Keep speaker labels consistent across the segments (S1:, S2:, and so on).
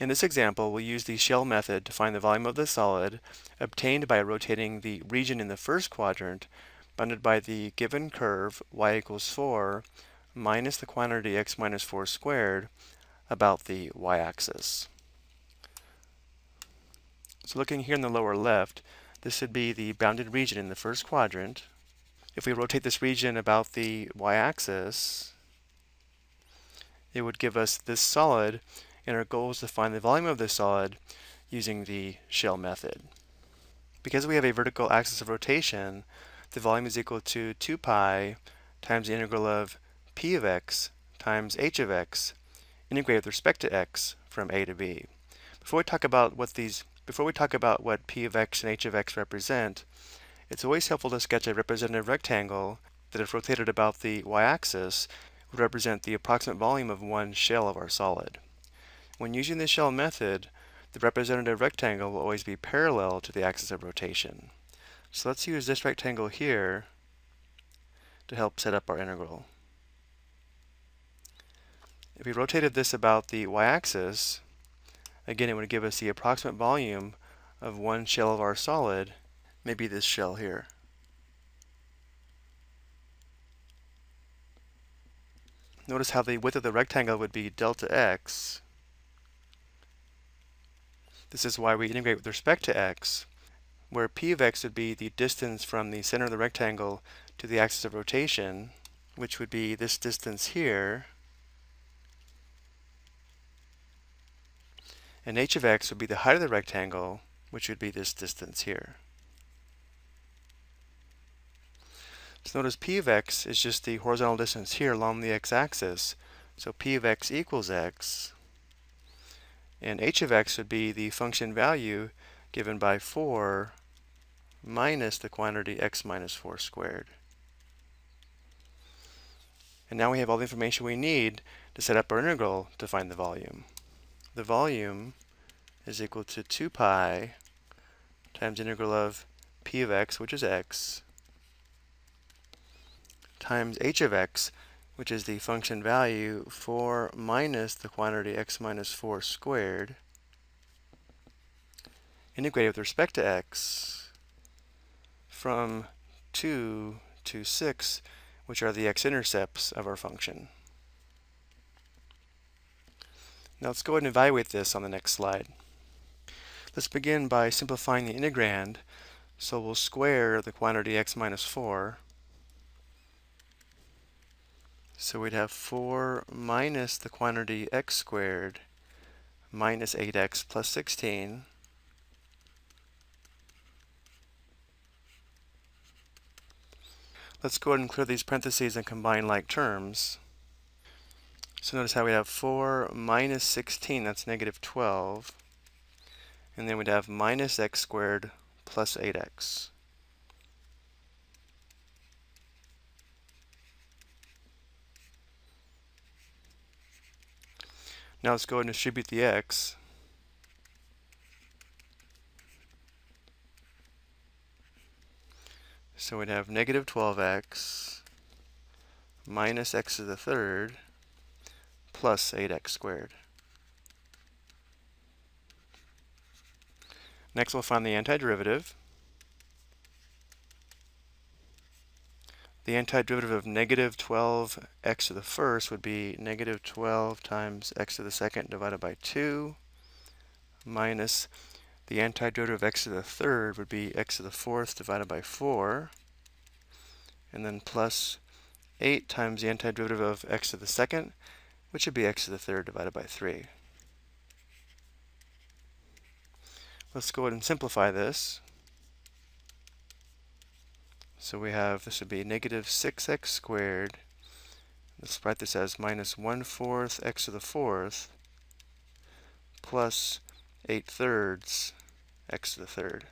S1: In this example, we'll use the shell method to find the volume of the solid obtained by rotating the region in the first quadrant bounded by the given curve y equals 4 minus the quantity x minus 4 squared about the y-axis. So looking here in the lower left, this would be the bounded region in the first quadrant. If we rotate this region about the y-axis, it would give us this solid and our goal is to find the volume of this solid using the shell method. Because we have a vertical axis of rotation, the volume is equal to 2 pi times the integral of p of x times h of x integrated with respect to x from a to b. Before we talk about what these before we talk about what p of x and h of x represent, it's always helpful to sketch a representative rectangle that if rotated about the y-axis would represent the approximate volume of one shell of our solid. When using the shell method, the representative rectangle will always be parallel to the axis of rotation. So let's use this rectangle here to help set up our integral. If we rotated this about the y-axis, again it would give us the approximate volume of one shell of our solid, maybe this shell here. Notice how the width of the rectangle would be delta x, this is why we integrate with respect to x, where p of x would be the distance from the center of the rectangle to the axis of rotation, which would be this distance here, and h of x would be the height of the rectangle, which would be this distance here. So notice p of x is just the horizontal distance here along the x-axis, so p of x equals x, and h of x would be the function value given by 4 minus the quantity x minus 4 squared. And now we have all the information we need to set up our integral to find the volume. The volume is equal to 2 pi times integral of p of x, which is x, times h of x, which is the function value 4 minus the quantity x minus 4 squared, integrated with respect to x from 2 to 6, which are the x-intercepts of our function. Now let's go ahead and evaluate this on the next slide. Let's begin by simplifying the integrand. So we'll square the quantity x minus 4 so we'd have 4 minus the quantity x squared minus 8x plus 16 Let's go ahead and clear these parentheses and combine like terms. So notice how we have 4 minus 16, that's negative 12. And then we'd have minus x squared plus 8x. Now let's go ahead and distribute the x. So we'd have negative 12x minus x to the third plus 8x squared. Next we'll find the antiderivative. The antiderivative of negative 12 x to the first would be negative 12 times x to the second divided by 2 minus the antiderivative of x to the third would be x to the fourth divided by 4 and then plus 8 times the antiderivative of x to the second which would be x to the third divided by 3. Let's go ahead and simplify this. So we have, this would be negative 6x squared. Let's write this as minus 1 fourth x to the fourth plus 8 thirds x to the third.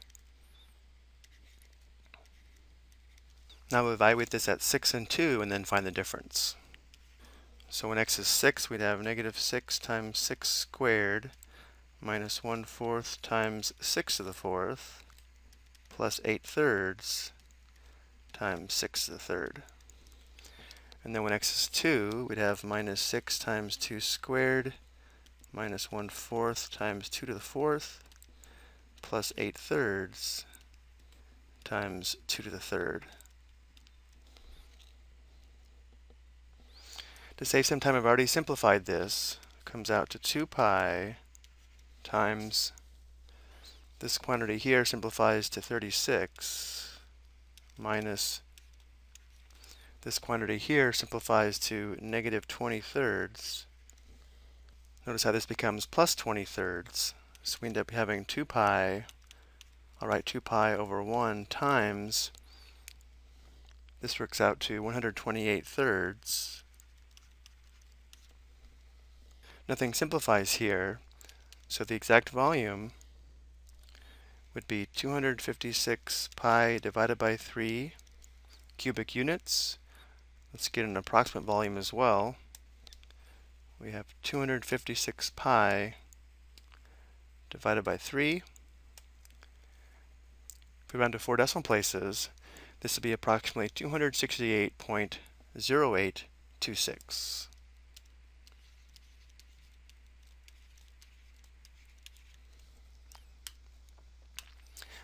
S1: Now we'll evaluate this at 6 and 2 and then find the difference. So when x is 6, we'd have negative 6 times 6 squared minus 1 fourth times 6 to the fourth plus 8 thirds times 6 to the third. And then when x is 2, we'd have minus 6 times 2 squared minus 1 fourth times 2 to the fourth plus 8 thirds times 2 to the third. To save some time, I've already simplified this. It comes out to 2 pi times this quantity here simplifies to 36 minus this quantity here simplifies to negative 20 thirds. Notice how this becomes plus 20 thirds. So we end up having 2 pi, I'll write 2 pi over 1 times, this works out to 128 thirds. Nothing simplifies here, so the exact volume would be 256 pi divided by 3 cubic units. Let's get an approximate volume as well. We have 256 pi divided by 3. If we round to four decimal places, this would be approximately 268.0826.